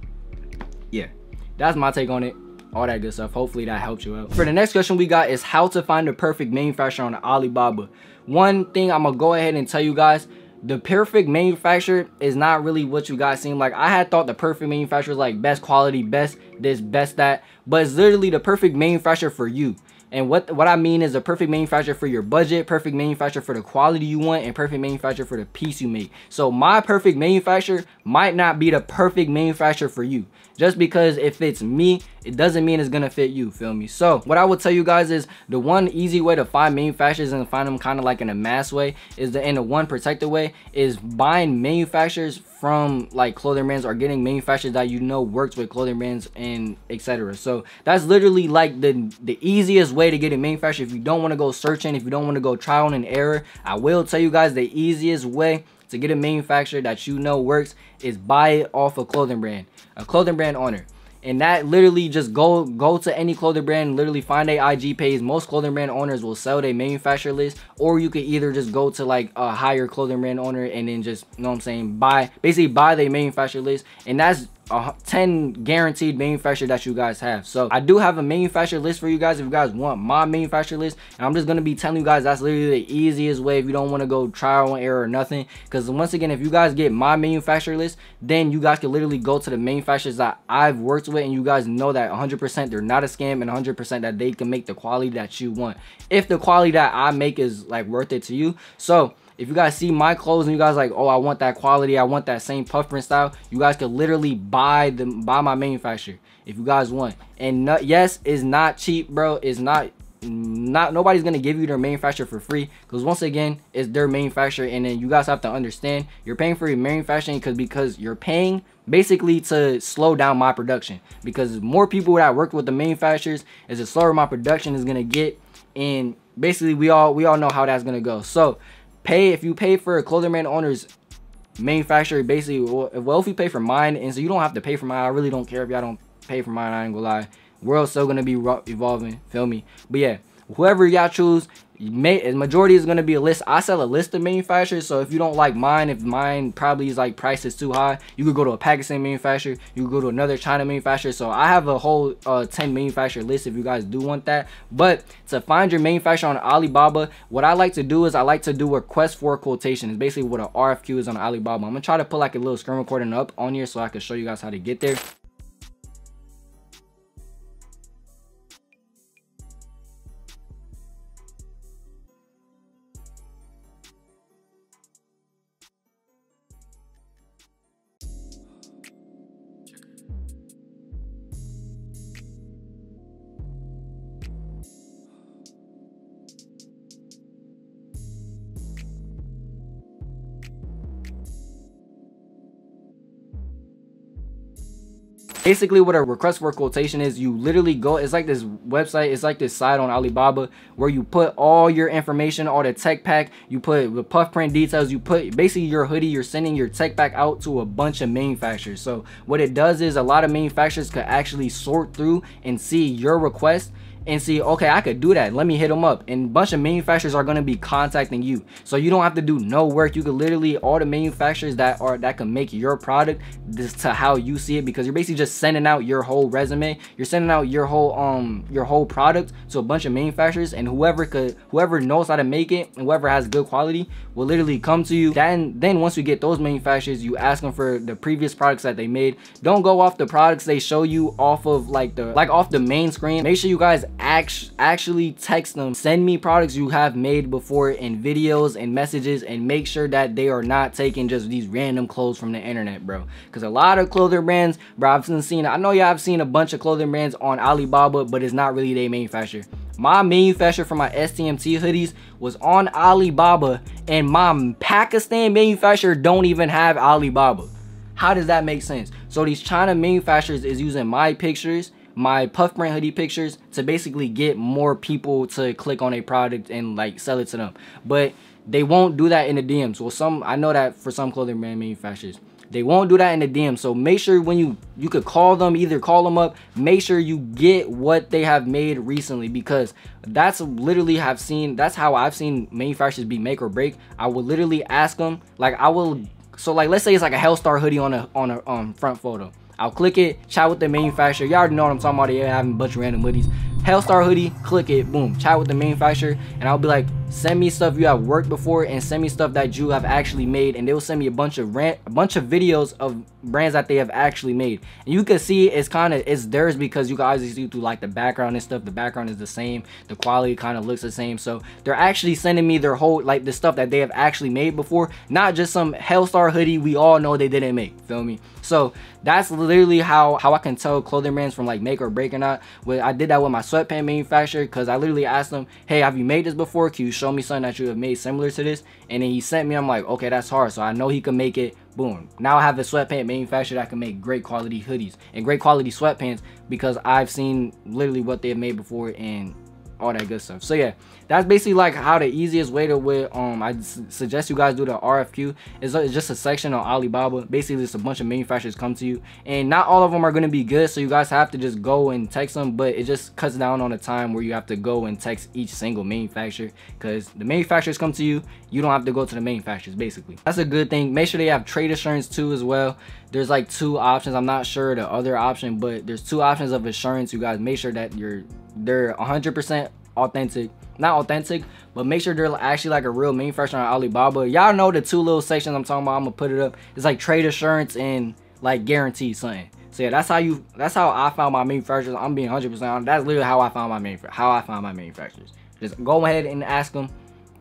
yeah, that's my take on it. All that good stuff. Hopefully that helps you out. For the next question we got is how to find the perfect manufacturer on Alibaba. One thing I'm gonna go ahead and tell you guys the perfect manufacturer is not really what you guys seem like. I had thought the perfect manufacturer is like best quality, best this, best that, but it's literally the perfect manufacturer for you. And what what I mean is a perfect manufacturer for your budget, perfect manufacturer for the quality you want, and perfect manufacturer for the piece you make. So my perfect manufacturer might not be the perfect manufacturer for you. Just because it fits me, it doesn't mean it's gonna fit you, feel me? So what I would tell you guys is the one easy way to find manufacturers and find them kind of like in a mass way is the in a one protected way is buying manufacturers from like clothing brands or getting manufacturers that you know works with clothing brands and etc. So that's literally like the the easiest way to get a manufacturer if you don't want to go searching, if you don't want to go trial and error. I will tell you guys the easiest way to get a manufacturer that you know works is buy it off a clothing brand, a clothing brand owner. And that literally just go go to any clothing brand, literally find a IG page. Most clothing brand owners will sell their manufacturer list, or you could either just go to like a higher clothing brand owner and then just, you know what I'm saying, buy, basically buy their manufacturer list. And that's uh, 10 guaranteed manufacturer that you guys have. So I do have a manufacturer list for you guys if you guys want my manufacturer list. And I'm just going to be telling you guys that's literally the easiest way if you don't want to go trial and error or nothing. Because once again, if you guys get my manufacturer list, then you guys can literally go to the manufacturers that I've worked with and you guys know that 100% they're not a scam and 100% that they can make the quality that you want. If the quality that I make is like worth it to you. So if you guys see my clothes and you guys like, oh, I want that quality, I want that same puff print style, you guys can literally buy them, buy my manufacturer if you guys want. And not, yes, it's not cheap, bro. It's not not nobody's gonna give you their manufacturer for free because once again it's their manufacturer and then you guys have to understand you're paying for your manufacturing because because you're paying basically to slow down my production because more people that work with the manufacturers is the slower my production is gonna get and basically we all we all know how that's gonna go so pay if you pay for a clothing brand owner's manufacturer basically well if you pay for mine and so you don't have to pay for mine i really don't care if y'all don't pay for mine i ain't gonna lie. World's still gonna be evolving feel me? But yeah whoever y'all choose may majority is going to be a list. I sell a list of manufacturers so if you don't like mine if mine probably is like price is too high you could go to a pakistan manufacturer you could go to another china manufacturer. So i have a whole uh 10 manufacturer list if you guys do want that. But to find your manufacturer on alibaba what i like to do is i like to do a quest for quotation. It's basically what an rfq is on alibaba. I'm gonna try to put like a little screen recording up on here so i can show you guys how to get there basically what a request for quotation is you literally go it's like this website it's like this site on alibaba where you put all your information all the tech pack you put the puff print details you put basically your hoodie you're sending your tech pack out to a bunch of manufacturers. So what it does is a lot of manufacturers could actually sort through and see your request and see, okay, I could do that. Let me hit them up. And a bunch of manufacturers are going to be contacting you. So you don't have to do no work. You could literally, all the manufacturers that are, that can make your product this to how you see it because you're basically just sending out your whole resume. You're sending out your whole, um, your whole product to a bunch of manufacturers and whoever could, whoever knows how to make it and whoever has good quality will literally come to you. Then, then once you get those manufacturers, you ask them for the previous products that they made. Don't go off the products they show you off of like the, like off the main screen. Make sure you guys act actually text them send me products you have made before in videos and messages and make sure that they are not taking just these random clothes from the internet bro because a lot of clothing brands bro i've seen i know y'all have seen a bunch of clothing brands on alibaba but it's not really they manufacturer my manufacturer for my STMT hoodies was on Alibaba and my Pakistan manufacturer don't even have Alibaba. How does that make sense? So these China manufacturers is using my pictures my puff print hoodie pictures to basically get more people to click on a product and like sell it to them. But they won't do that in the DMs. Well, some I know that for some clothing brand manufacturers. They won't do that in the DM. So make sure when you you could call them, either call them up, make sure you get what they have made recently because that's literally have seen that's how I've seen manufacturers be make or break. I will literally ask them like I will so like let's say it's like a Hellstar hoodie on a on a um front photo. I'll click it, chat with the manufacturer. You all already know what I'm talking about. They having a bunch of random hoodies. Hellstar hoodie, click it, boom, chat with the manufacturer, and I'll be like, send me stuff you have worked before and send me stuff that you have actually made, and they will send me a bunch of rant, a bunch of videos of brands that they have actually made. And you can see it's kind of it's theirs because you guys see through like the background and stuff. The background is the same, the quality kind of looks the same. So they're actually sending me their whole like the stuff that they have actually made before, not just some Hellstar hoodie we all know they didn't make. Feel me? So that's literally how how I can tell clothing brands from like make or break or not. Well, I did that with my sweatpant manufacturer because I literally asked them, hey, have you made this before? Can you show me something that you have made similar to this? And then he sent me, I'm like, okay, that's hard. So I know he can make it. Boom. Now I have a sweatpant manufacturer that can make great quality hoodies and great quality sweatpants because I've seen literally what they've made before and all that good stuff. So yeah that's basically like how the easiest way to with um i suggest you guys do the rfq is just a section on alibaba. Basically it's a bunch of manufacturers come to you. And not all of them are going to be good so you guys have to just go and text them but it just cuts down on the time where you have to go and text each single manufacturer because the manufacturers come to you you don't have to go to the manufacturers basically. That's a good thing. Make sure they have trade assurance too as well there's like two options. I'm not sure the other option but there's two options of assurance you guys make sure that you're they're 100 percent authentic. Not authentic but make sure they're actually like a real manufacturer on alibaba. Y'all know the two little sections i'm talking about i'm gonna put it up. It's like trade assurance and like guarantee something. So yeah that's how you that's how i found my manufacturers i'm being 100 percent on that's literally how i found my manufacturer how i found my manufacturers just go ahead and ask them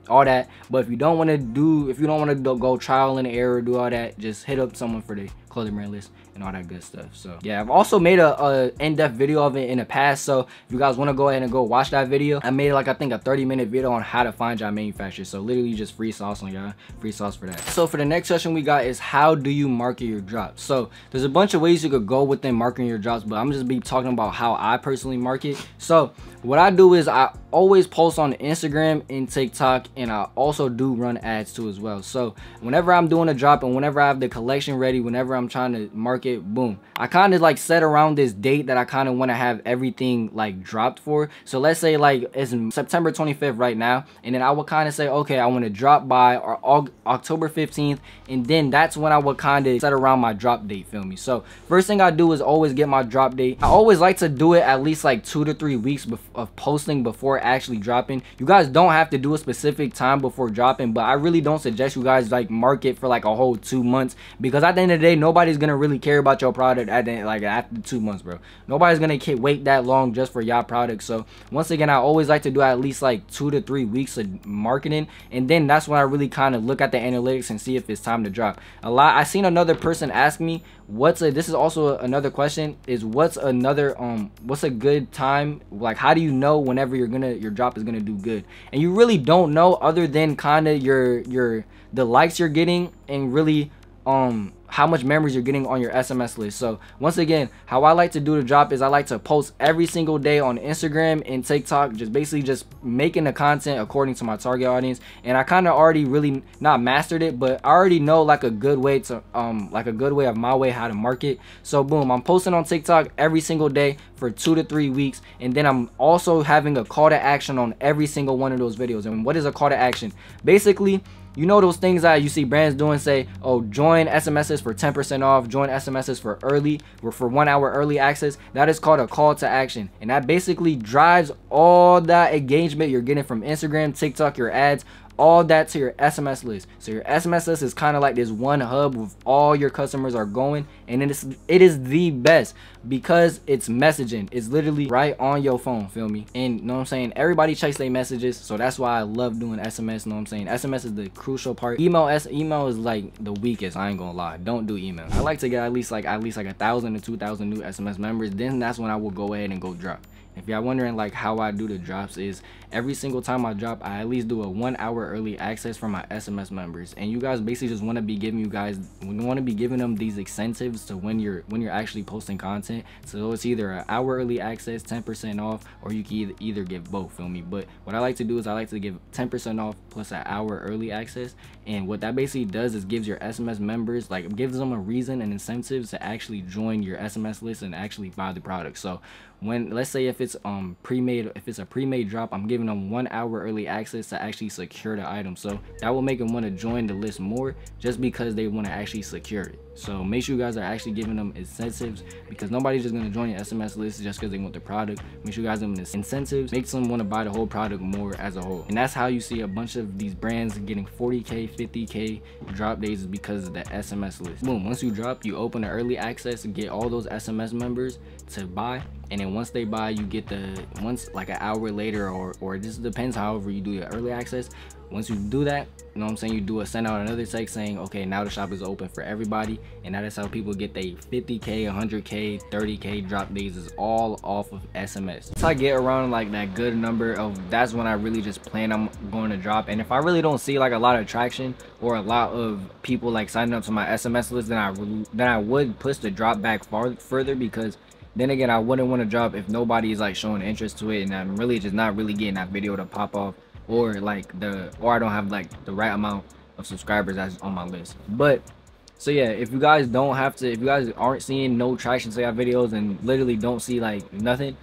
all that. But if you don't want to do if you don't want to go trial and error do all that just hit up someone for the brand list and all that good stuff. So yeah i've also made a, a in-depth video of it in the past. So if you guys want to go ahead and go watch that video i made like i think a 30 minute video on how to find your manufacturer. So literally just free sauce on y'all free sauce for that. So for the next session we got is how do you market your drops? So there's a bunch of ways you could go within marketing your drops but i'm just be talking about how i personally market. So what i do is i always post on instagram and tiktok and i also do run ads too as well. So whenever i'm doing a drop and whenever i have the collection ready whenever i'm trying to market boom. I kind of like set around this date that i kind of want to have everything like dropped for. So let's say like it's september 25th right now and then i would kind of say okay i want to drop by or october 15th and then that's when i would kind of set around my drop date feel me? So first thing i do is always get my drop date. I always like to do it at least like two to three weeks of posting before actually dropping. You guys don't have to do a specific time before dropping but i really don't suggest you guys like market for like a whole two months because at the end of the day nobody's gonna really care about your product at the, like after two months bro. Nobody's gonna wait that long just for your product. So once again i always like to do at least like two to three weeks of marketing and then that's when i really kind of look at the analytics and see if it's time to drop. A lot i seen another person ask me what's a this is also another question is what's another um what's a good time like how do you know whenever you're gonna your drop is gonna do good? And you really don't know other than kind of your your the likes you're getting and really um how much memories you're getting on your SMS list. So once again, how I like to do the drop is I like to post every single day on Instagram and TikTok, just basically just making the content according to my target audience. And I kind of already really not mastered it, but I already know like a good way to um like a good way of my way how to market. So boom, I'm posting on TikTok every single day for two to three weeks and then i'm also having a call to action on every single one of those videos and what is a call to action basically you know those things that you see brands doing say oh join smss for 10% off join smss for early or for one hour early access. That is called a call to action. And that basically drives all that engagement you're getting from instagram tiktok your ads all that to your SMS list. So your SMS list is kind of like this one hub with all your customers are going and it is it is the best because it's messaging. It's literally right on your phone, feel me? And you know what I'm saying? Everybody checks their messages, so that's why I love doing SMS, you know what I'm saying? SMS is the crucial part. Email S email is like the weakest, I ain't gonna lie. Don't do email. I like to get at least like at least like a thousand to two thousand new SMS members, then that's when I will go ahead and go drop. If y'all wondering like how I do the drops is every single time I drop, I at least do a one hour early access for my SMS members. And you guys basically just want to be giving you guys, we want to be giving them these incentives to when you're when you're actually posting content. So it's either an hour early access, 10% off, or you can either, either give both, feel me? But what I like to do is I like to give 10% off plus an hour early access. And what that basically does is gives your SMS members, like gives them a reason and incentives to actually join your SMS list and actually buy the product. So when let's say if it's um pre-made if it's a pre-made drop i'm giving them one hour early access to actually secure the item so that will make them want to join the list more just because they want to actually secure it so make sure you guys are actually giving them incentives because nobody's just gonna join your sms list just because they want the product. Make sure you guys give them incentives. Makes them want to buy the whole product more as a whole. And that's how you see a bunch of these brands getting 40k 50k drop days is because of the sms list. Boom once you drop you open the early access and get all those sms members to buy. And then once they buy you get the once like an hour later or or it just depends however you do your early access once you do that you know what i'm saying? You do a send out another text saying okay now the shop is open for everybody. And that is how people get their 50k 100k 30k drop days is all off of sms once i get around like that good number of that's when i really just plan i'm going to drop. And if i really don't see like a lot of traction or a lot of people like signing up to my sms list then i then i would push the drop back far further because then again i wouldn't want to drop if nobody is like showing interest to it and i'm really just not really getting that video to pop off or like the or i don't have like the right amount of subscribers that's on my list. But so yeah if you guys don't have to if you guys aren't seeing no traction to your videos and literally don't see like nothing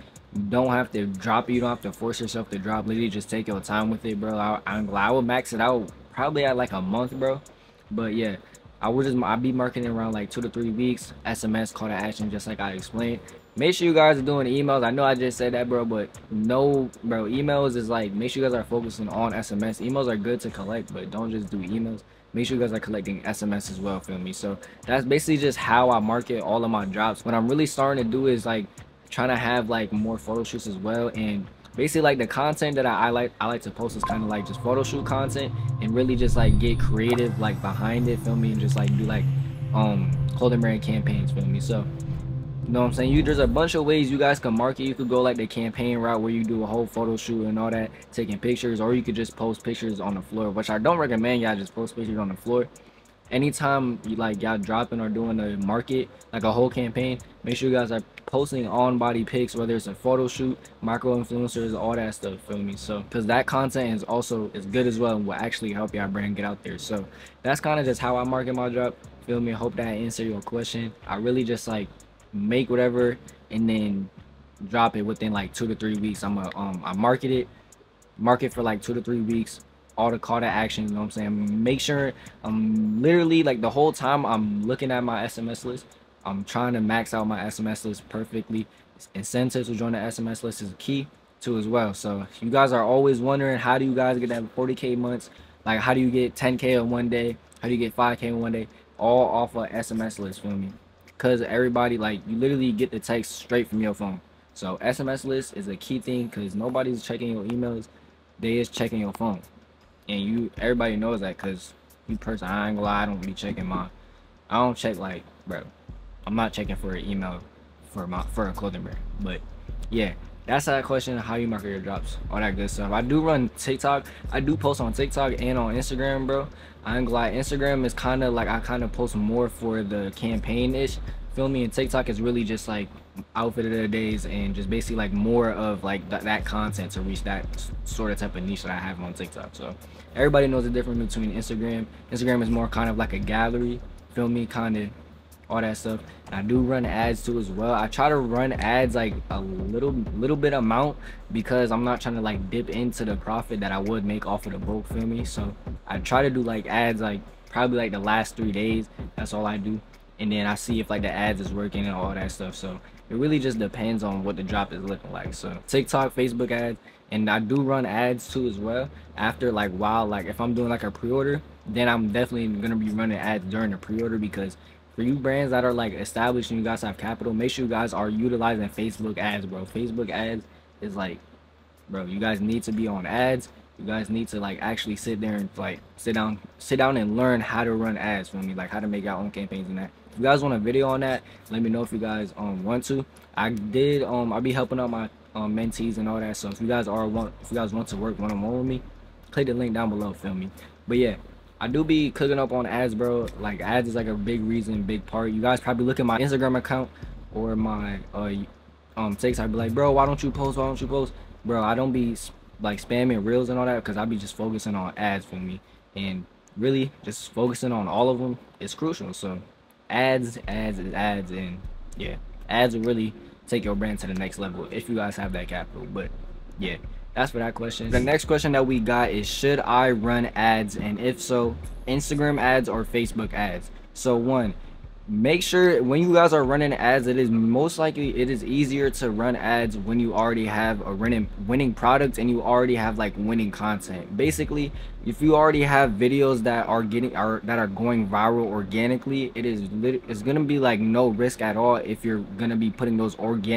don't have to drop it. You don't have to force yourself to drop. Literally just take your time with it bro. I, I'm, I would max it out probably at like a month bro. But yeah I would just I'll be marketing around like two to three weeks. SMS call to action just like I explained make sure you guys are doing emails. I know I just said that bro but no bro emails is like make sure you guys are focusing on SMS emails are good to collect but don't just do emails. Make sure you guys are collecting SMS as well feel me? So that's basically just how I market all of my drops. What I'm really starting to do is like trying to have like more photo shoots as well and basically like the content that I, I like I like to post is kind of like just photo shoot content and really just like get creative like behind it feel me? And just like do like um clothing brand campaigns feel me? So you know what I'm saying? You there's a bunch of ways you guys can market. You could go like the campaign route where you do a whole photo shoot and all that, taking pictures, or you could just post pictures on the floor, which I don't recommend y'all just post pictures on the floor. Anytime you like y'all dropping or doing a market, like a whole campaign, make sure you guys are posting on body pics, whether it's a photo shoot, micro influencers, all that stuff, feel me? So, because that content is also is good as well and will actually help y'all brand get out there. So, that's kind of just how I market my drop. Feel me? Hope that answered your question. I really just like make whatever and then drop it within like two to three weeks. I'm a um I market it, market for like two to three weeks. All the call to action, you know what I'm saying? Make sure I'm literally like the whole time I'm looking at my SMS list. I'm trying to max out my SMS list perfectly. Incentives to join the SMS list is key too as well. So you guys are always wondering how do you guys get that 40k months? Like how do you get 10k in one day? How do you get 5k in one day? All off of SMS list, feel me? Because everybody like you literally get the text straight from your phone. So sms list is a key thing because nobody's checking your emails. They is checking your phone. And you everybody knows that because you person i ain't gonna lie i don't be checking my i don't check like bro i'm not checking for an email for my for a clothing brand. But yeah that's that question how you market your drops all that good stuff. I do run tiktok i do post on tiktok and on instagram bro i ain't glad instagram is kind of like i kind of post more for the campaign ish feel me? And tiktok is really just like outfit of the days and just basically like more of like th that content to reach that sort of type of niche that i have on tiktok. So everybody knows the difference between instagram. Instagram is more kind of like a gallery. Feel me? Kind of all that stuff. And i do run ads too as well. I try to run ads like a little little bit amount because i'm not trying to like dip into the profit that i would make off of the book, feel me? So i try to do like ads like probably like the last three days. That's all i do. And then i see if like the ads is working and all that stuff. So it really just depends on what the drop is looking like. So tiktok facebook ads and i do run ads too as well. After like while like if i'm doing like a pre-order then i'm definitely gonna be running ads during the pre-order because for you brands that are like established and you guys have capital make sure you guys are utilizing facebook ads bro. Facebook ads is like bro you guys need to be on ads. You guys need to like actually sit there and like sit down sit down and learn how to run ads for me? Like how to make your own campaigns and that. If you guys want a video on that let me know if you guys um want to. I did um i'll be helping out my um, mentees and all that so if you guys are want if you guys want to work one-on-one -on -one with me click the link down below feel me? But yeah I do be cooking up on ads, bro. Like ads is like a big reason, big part. You guys probably look at my Instagram account or my uh um TikTok. Be like, bro, why don't you post? Why don't you post, bro? I don't be like spamming reels and all that because I be just focusing on ads for me and really just focusing on all of them is crucial. So ads, ads, ads, and yeah, ads will really take your brand to the next level if you guys have that capital. But yeah. That's for that question. The next question that we got is should I run ads and if so, Instagram ads or Facebook ads? So one, make sure when you guys are running ads it is most likely it is easier to run ads when you already have a winning winning product and you already have like winning content basically if you already have videos that are getting are that are going viral organically it is it's gonna be like no risk at all if you're gonna be putting those organic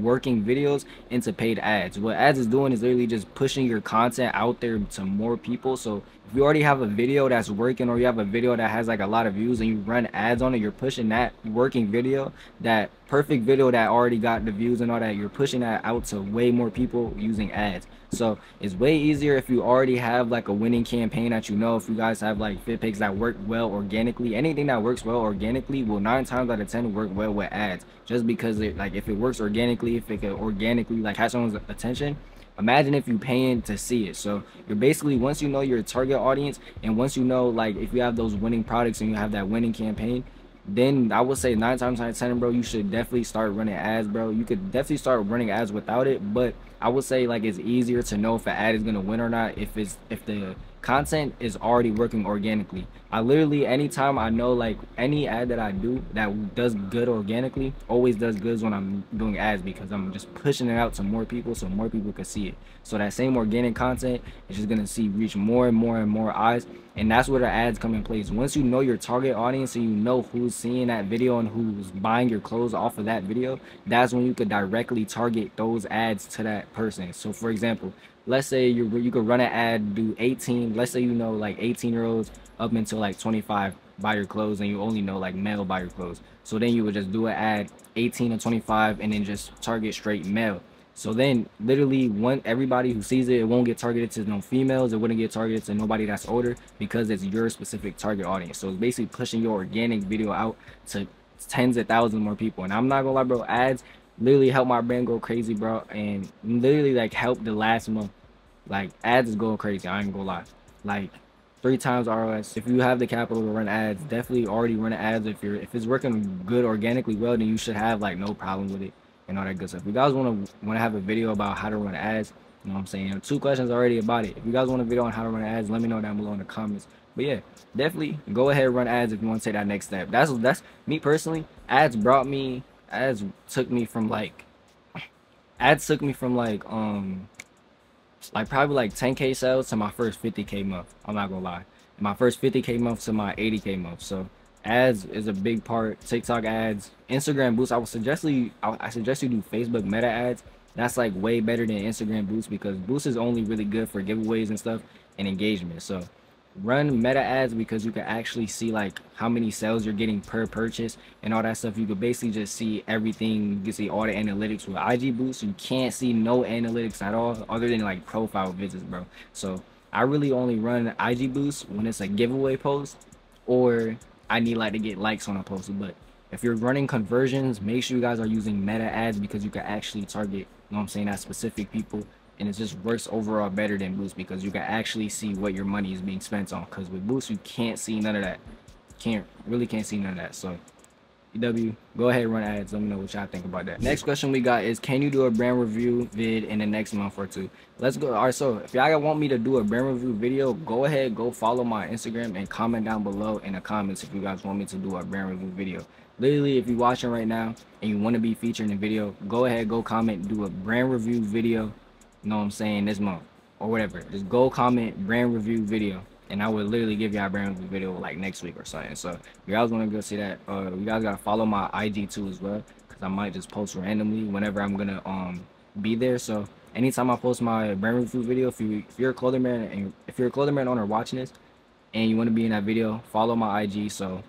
working videos into paid ads. What ads is doing is literally just pushing your content out there to more people. So if you already have a video that's working or you have a video that has like a lot of views and you run ads on it you're pushing that working video that perfect video that already got the views and all that you're pushing that out to way more people using ads. So it's way easier if you already have like a winning campaign that you know if you guys have like fit pics that work well organically. Anything that works well organically will nine times out of ten work well with ads. Just because it like if it works organically if it can organically like have someone's attention imagine if you paying to see it. So you're basically once you know your target audience and once you know like if you have those winning products and you have that winning campaign then I would say nine times out of ten, bro, you should definitely start running ads, bro. You could definitely start running ads without it, but I would say like it's easier to know if an ad is gonna win or not if it's if the content is already working organically. I literally anytime I know like any ad that I do that does good organically always does good when I'm doing ads because I'm just pushing it out to more people so more people can see it. So that same organic content is just gonna see reach more and more and more eyes and that's where the ads come in place. Once you know your target audience and you know who's seeing that video and who's buying your clothes off of that video, that's when you could directly target those ads to that person. So for example, let's say you you could run an ad do 18 let's say you know like 18 year olds up until like 25 buy your clothes and you only know like male buy your clothes. So then you would just do an ad 18 to 25 and then just target straight male. So then literally one everybody who sees it it won't get targeted to no females it wouldn't get targeted to nobody that's older because it's your specific target audience. So it's basically pushing your organic video out to tens of thousands more people. And i'm not gonna lie bro ads literally help my brand go crazy bro and literally like help the last month like ads is going crazy. I ain't gonna lie. Like three times ROAS. If you have the capital to run ads, definitely already run ads. If you're if it's working good organically well, then you should have like no problem with it and all that good stuff. If you guys wanna wanna have a video about how to run ads, you know what I'm saying? Two questions already about it. If you guys want a video on how to run ads, let me know down below in the comments. But yeah, definitely go ahead and run ads if you want to take that next step. That's that's me personally. Ads brought me ads took me from like ads took me from like um like probably like 10k sales to my first 50k month. I'm not gonna lie. My first 50k month to my 80k month. So ads is a big part. Tiktok ads instagram boost i would suggest you i suggest you do facebook meta ads. That's like way better than instagram boost because boost is only really good for giveaways and stuff and engagement. So run meta ads because you can actually see like how many sales you're getting per purchase and all that stuff. You could basically just see everything. You can see all the analytics with ig boost. You can't see no analytics at all other than like profile visits bro. So i really only run ig boost when it's a giveaway post or i need like to get likes on a post. But if you're running conversions make sure you guys are using meta ads because you can actually target you know what i'm saying that specific people and it just works overall better than boost because you can actually see what your money is being spent on because with boost you can't see none of that can't really can't see none of that so EW, go ahead run ads. Let me know what y'all think about that. Next question we got is, can you do a brand review vid in the next month or two? Let's go. All right, so if y'all want me to do a brand review video, go ahead, go follow my Instagram and comment down below in the comments if you guys want me to do a brand review video. Literally, if you're watching right now and you want to be featured in a video, go ahead, go comment, do a brand review video you know what I'm saying, this month or whatever. Just go comment brand review video and I would literally give y'all brand review video like next week or something. So you guys want to go see that, uh, you guys gotta follow my IG too as well, cause I might just post randomly whenever I'm gonna um be there. So anytime I post my brand review video, if you if you're a clothing brand and if you're a clothing brand owner watching this, and you want to be in that video, follow my IG. So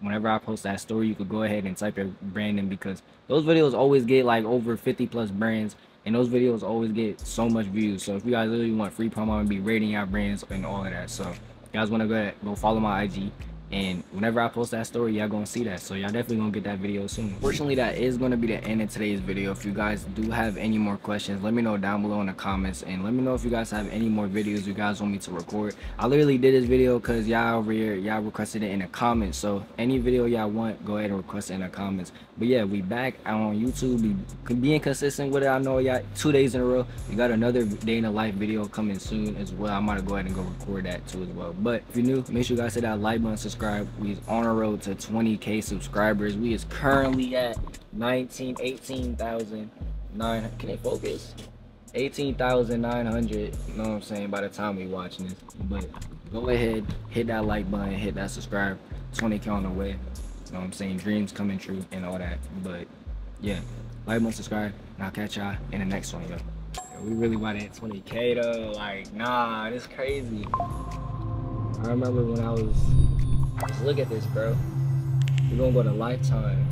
whenever I post that story, you could go ahead and type your brand in because those videos always get like over 50 plus brands and those videos always get so much views. So if you guys really want free promo and be rating our brands and all of that. So guys want to go go follow my ig and whenever I post that story, y'all gonna see that. So y'all definitely gonna get that video soon. Fortunately, that is gonna be the end of today's video. If you guys do have any more questions, let me know down below in the comments. And let me know if you guys have any more videos you guys want me to record. I literally did this video because y'all over here, y'all requested it in the comments. So any video y'all want, go ahead and request it in the comments. But yeah, we back on YouTube. We being consistent with it. I know y'all two days in a row. We got another day in the life video coming soon as well. I might go ahead and go record that too as well. But if you're new, make sure you guys hit that like button, subscribe subscribe. We on a road to 20k subscribers. We is currently at 19, 18,000 nine. Can they focus? 18,900. You know what I'm saying? By the time we watching this, but go ahead, hit that like button, hit that subscribe. 20k on the way. You know what I'm saying? Dreams coming true and all that. But yeah, like button, subscribe, and I'll catch y'all in the next one, yo. We really want to hit 20k though. Like, nah, this crazy. I remember when I was look at this, bro. We're gonna go to Lifetime.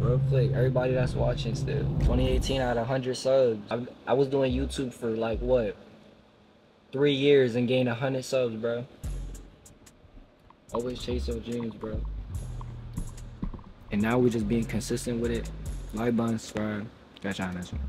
Real quick, everybody that's watching still. 2018 I had 100 subs. I, I was doing YouTube for like what? Three years and gained 100 subs, bro. Always chase your dreams, bro. And now we're just being consistent with it. Like, button, subscribe. Catch y'all next one.